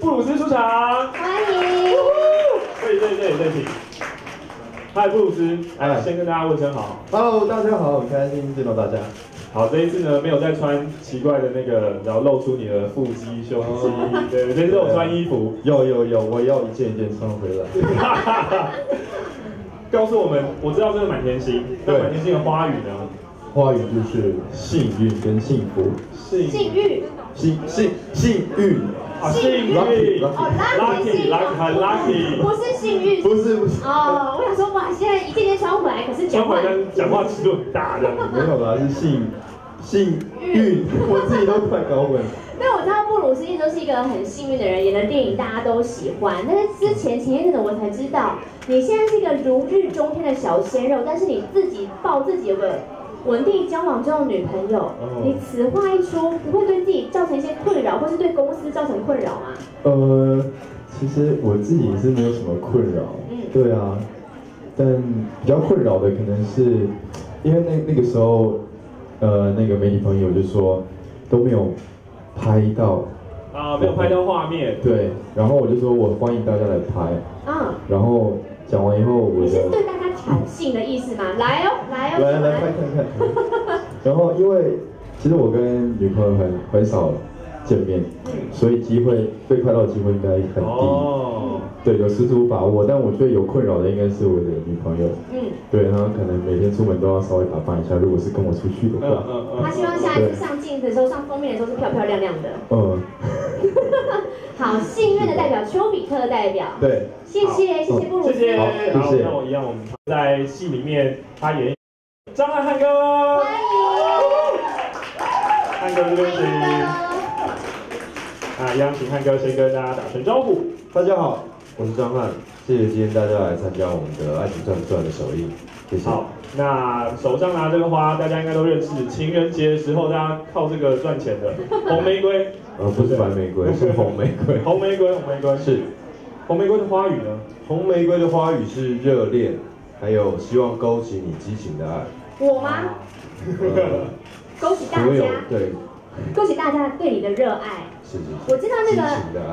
布鲁斯出场，欢迎。对对对对，请。嗨，布鲁斯，来先跟大家问声好。Hello，大家好，很开心见到大家。好，这一次呢没有再穿奇怪的那个，然后露出你的腹肌、胸肌，对，这次有穿衣服。有有有，我要一件一件穿回来。告诉我们，我知道这个满天星，那对满天星的花语呢？花语就是幸运跟幸福，幸幸运幸幸幸运，啊，幸运 Lucky，哦 lucky lucky 很 lucky，不是幸运。不是不是，哦，我想说哇，现在一件件穿回来，可是张讲话讲话尺度很大的。没有啦，是幸幸运，我自己都快搞混。但我知道布鲁斯一直都是一个很幸运的人，演的电影大家都喜欢。但是之前前一阵子我才知道，你现在是一个如日中天的小鲜肉，但是你自己抱自己有个稳定交往中的女朋友，哦。你此话一出，不会对自己造成一些困扰，或是对公司造成困扰吗？呃，其实我自己是没有什么困扰，嗯。对啊，但比较困扰的可能是，因为那那个时候，呃，那个媒体朋友就说都没有拍到，啊，没有拍到画面。对，然后我就说我欢迎大家来拍，嗯，然后讲完以后，我你是的对大家挑衅的意思吗？来哦，来哦，来来快看看，然后因为其实我跟女朋友很很少见面，所以机会被拍到的机会应该很低。哦，对，有十足把握，但我觉得有困扰的应该是我的女朋友。嗯，对，她可能每天出门都要稍微打扮一下，如果是跟我出去的嗯话，嗯嗯。他希望下一次上镜的时候，上封面的时候是漂漂亮亮的。嗯，好，幸运的代表，丘比特的代表。对，谢谢，谢谢布鲁斯。谢谢，谢谢。那我一样，我们在戏里面他演张翰翰哥，欢迎，翰哥这边请，欢迎啊，一样请翰哥先跟大家打声招呼。大家好，我是张翰，谢谢今天大家来参加我们的《爱情转不转》的首映，谢谢。好，那手上拿这个花，大家应该都认识，情人节的时候大家靠这个赚钱的 红玫瑰，呃，不是白玫瑰，是红玫瑰。红玫瑰，红玫瑰是红玫瑰的花语呢？红玫瑰的花语是热恋，还有希望勾起你激情的爱。我吗？呃，恭喜大所有家，对，恭喜大家对你的热爱。是是是。我知道那个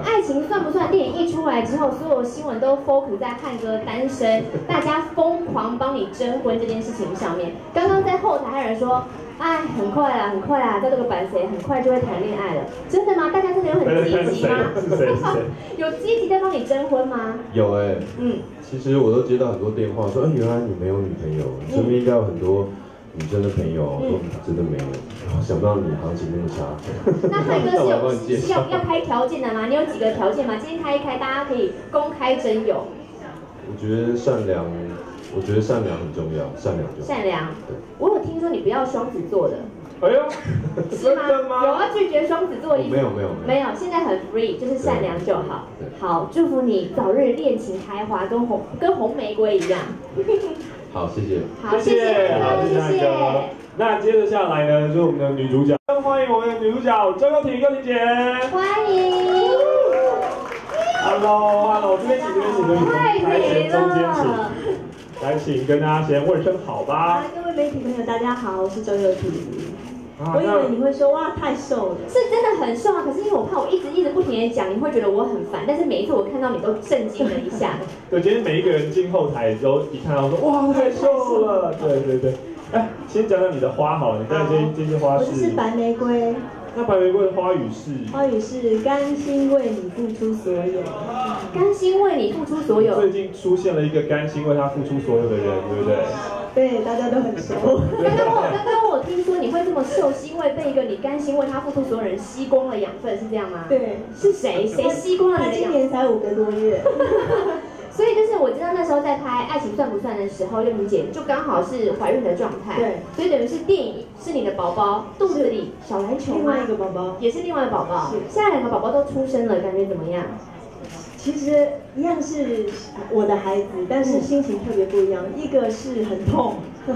爱。情算不算电影一出来之后，所有新闻都 focus 在汉哥单身，大家疯狂帮你征婚这件事情上面。刚刚在后台还有人说，哎，很快啦，很快啦，在这个版谁很快就会谈恋爱了，真的吗？大家真的有很积极吗？是谁？是谁？有积极在帮你征婚吗？有哎、嗯，其实我都接到很多电话说，哎、原来你没有女朋友，你身边应该有很多女生的朋友，嗯真的没有，想不到你行情那么差。那帅哥是要要开条件的吗？你有几个条件吗？今天开一开，大家可以公开真友，我觉得善良，我觉得善良很重要，善良就。善良对。我有听说你不要双子座的，哎呦，是真吗？的吗？有要拒绝双子座的意思？没有没有没有，现在很 free，就是善良就好。好，祝福你早日恋情开花，跟红跟红玫瑰一样。好，谢谢。好，谢谢好，谢谢汉谢哥。。那接着下来呢，就是我们的女主角，欢迎我们的女主角周幼婷，幼婷姐。欢迎。Hello，Hello，这边请，这边请，这边请，太台前美中间。请，来，请跟大家先问声好吧啊。，各位媒体朋友，大家好，我是周幼婷。啊我以为你会说哇太瘦了，是真的很瘦啊，可是因为我怕我一直一直不停的讲，你会觉得我很烦。但是每一次我看到你都震惊了一下。对，今天每一个人进后台都一看到说，哇，太瘦了。对对对。哎，先讲讲你的花好了，你看这这些花我这是是，白玫瑰，那白玫瑰的花语是，花语是甘心为你付出所有。甘心为你付出所有。最近出现了一个甘心为他付出所有的人，对不对？对，大家都很熟。刚刚我刚刚我听说你会这么瘦，是因为被一个你甘心为他付出所有人吸光了养分，是这样吗？。对，是谁？谁吸光了你的养分？年才五个多月。所以就是我知道那时候在拍《爱情算不算》的时候，六明姐就刚好是怀孕的状态。对。所以等于是电影是你的宝宝肚子里小篮球吗另外一？个宝宝，也是另外的宝宝。是现在两个宝宝都出生了，感觉怎么样？其实一样是我的孩子，但是心情特别不一样。一个是很痛，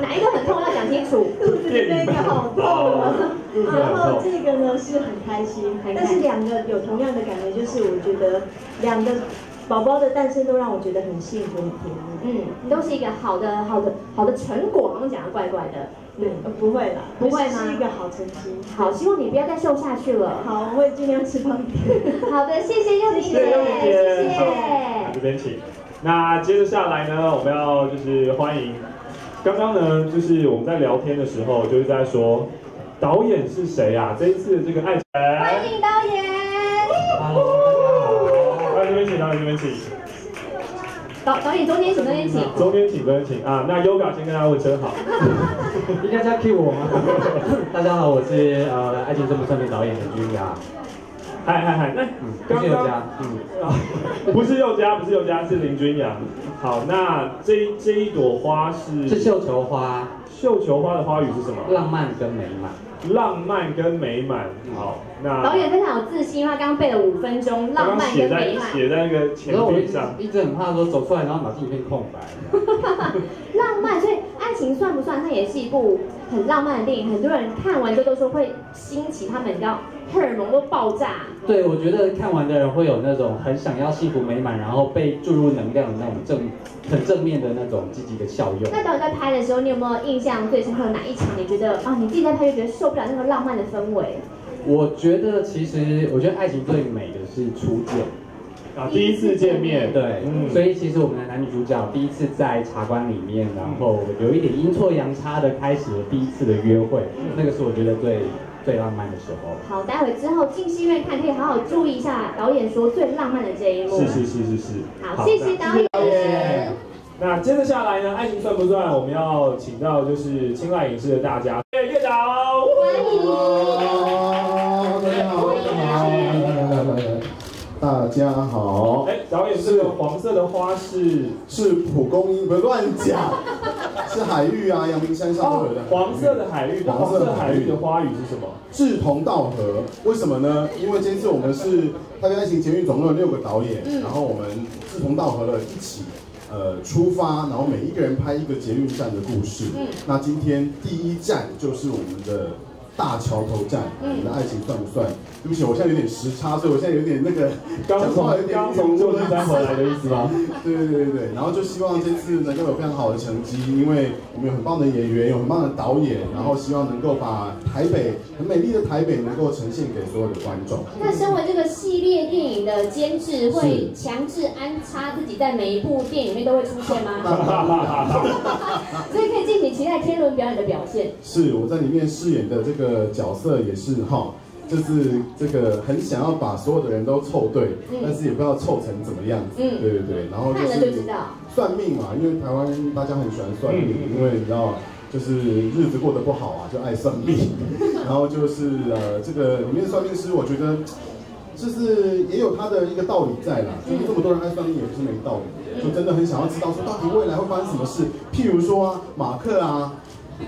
哪一个很痛要讲清楚。肚子里那个好痛啊。然后。这个呢是很开心，但是两个有同样的感觉，就是我觉得两个宝宝的诞生都让我觉得很幸福、很甜蜜。嗯，都是一个好的、好的、好的成果，好像讲的怪怪的。对，呃不会啦，不会吗是一个好成绩。好，希望你不要再瘦下去了。好，我会尽量吃胖点。好的，谢谢柚米姐，谢谢谢谢。这边请。那接着下来呢，我们要就是欢迎，刚刚呢就是我们在聊天的时候，就是在说导演是谁啊？这一次的这个爱情，欢迎导演。导演这边请，导导导演中间请，中间请。中间请，中间请啊。那 Yoga 先跟大家问声好。应该在 Q 我吗？大家好，我是呃《爱情这么顺利》导演的君雅，嗨嗨嗨，那刚刚嗯，啊，不是佑嘉，不是佑嘉，是林君雅。好，那这一这一朵花是是绣球花，绣球花的花语是什么？浪漫跟美满。浪漫跟美满。好，那导演非常有自信，因为他刚刚背了五分钟浪漫跟美满。写在那个前然后我一直面上。一直很怕说走出来，然后脑筋一片空白。浪漫，所以爱情算不算？它也是一部很浪漫的电影，很多人看完之后都说会兴起他们，你知道，荷尔蒙都爆炸。对，我觉得看完的人会有那种很想要幸福美满，然后被注入能量的那种正很正面的那种积极的效用。那导演在拍的时候，你有没有印象最深刻的哪一场？你觉得啊，你自己在拍就觉得受不了那个浪漫的氛围？我觉得其实，我觉得爱情最美的是初见。啊，第一次见面，对，嗯所以其实我们的男女主角第一次在茶馆里面，然后有一点阴错阳差的开始了第一次的约会，那个是我觉得最最浪漫的时候。好，待会之后进戏院看，可以好好注意一下导演说最浪漫的这一幕。是是是是是。好，谢谢导演。那接着下来呢，爱情算不算？我们要请到就是青睐影视的大家，对，月导。欢迎。大家好，大家好，大家好，哎，导演，这个黄色的花是是蒲公英，不是乱讲，是海域啊，阳明山上都有的。黄色的海域，那黄色海域的花语是什么？志同道合，为什么呢？因为这次我们是太平爱情捷运总共有六个导演，然后我们志同道合了，一起呃出发，然后每一个人拍一个捷运站的故事。嗯那今天第一站就是我们的大桥头站，我们的爱情算不算？对不起，我现在有点时差，所以我现在有点那个刚从刚从旧金山回来的意思吗？对 对对对对，然后就希望这次能够有非常好的成绩，因为我们有很棒的演员，有很棒的导演，然后希望能够把台北很美丽的台北能够呈现给所有的观众。那身为这个系列电影的监制，会强制安插自己在每一部电影里面都会出现吗？所以可期待天伦表演的表现。是我在里面饰演的这个角色也是哈，就是这个很想要把所有的人都凑对，嗯但是也不知道凑成怎么样子。嗯对对对，然后就是。算命嘛，因为台湾大家很喜欢算命，因为你知道，就是日子过得不好啊，就爱算命。然后就是呃，这个里面算命师，我觉得就是也有他的一个道理在啦。就是这么多人爱算命，也不是没道理。就真的很想要知道说，到底未来会发生什么事。譬如说啊，马克啊。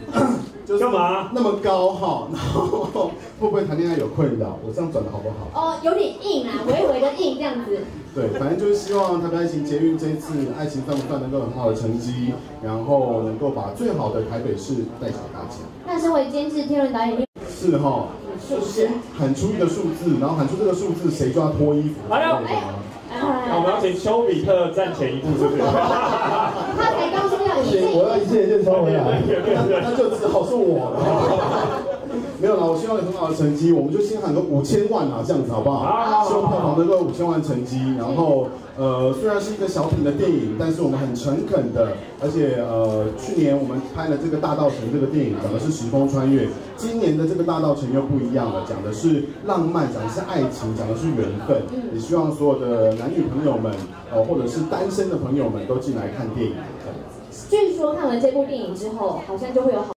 就是干嘛那么高哈，然后会不会谈恋爱有困扰？我这样转的好不好？哦，有点硬啊，微微的硬这样子。对，反正就是希望台北爱情捷运这一次爱情算不算能够很好的成绩，然后能够把最好的台北市带给大家。那身为监制天伦导演，你是哈，就先喊出一个数字，然后喊出这个数字，谁就要脱衣服。好，我们要请丘比特站前一步，是不是？他才刚说要一先我要一件一件穿回来，那就只好是我了。没有啦，我希望有很好的成绩，我们就先喊个五千万啊，这样子好不好？好希望票房能够五千万成绩，然后呃，虽然是一个小品的电影，但是我们很诚恳的，而且呃，去年我们拍了这个《大道城》这个电影，讲的是时空穿越，今年的这个《大道城》又不一样了，讲的是浪漫，讲的是爱情，讲的是缘分，也希望所有的男女朋友们，呃，或者是单身的朋友们都进来看电影。据说看完这部电影之后，好像就会有好。